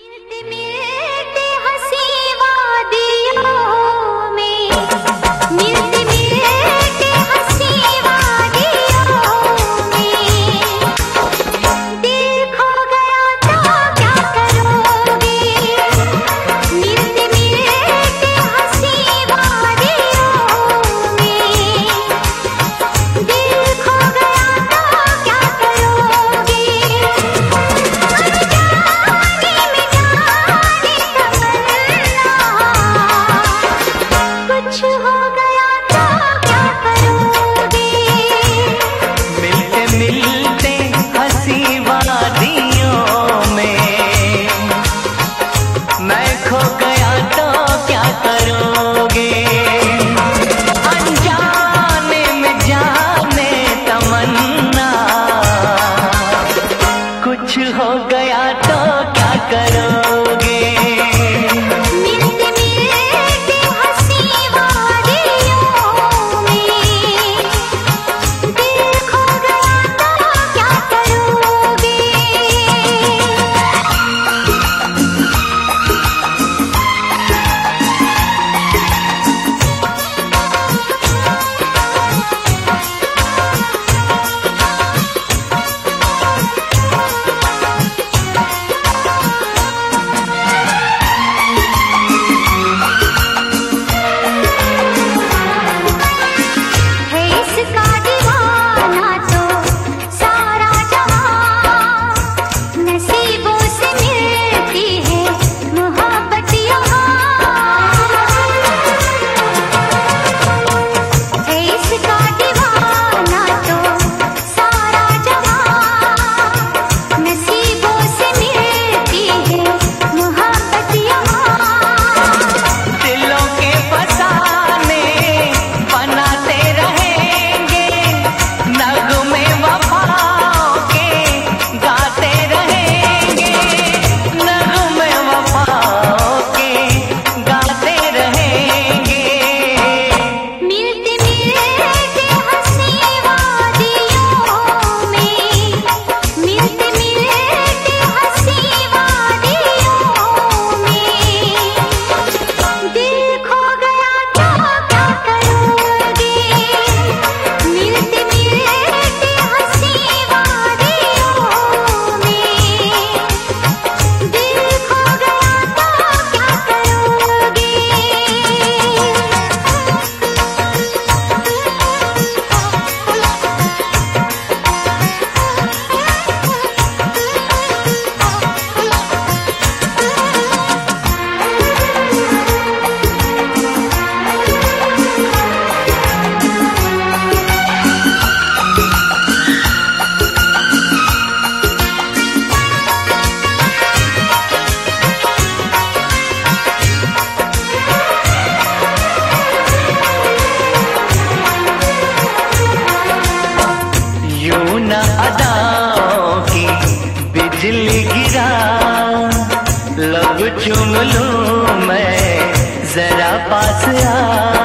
Mil गिरा। लब चुम लूँ मैं जरा पास आ।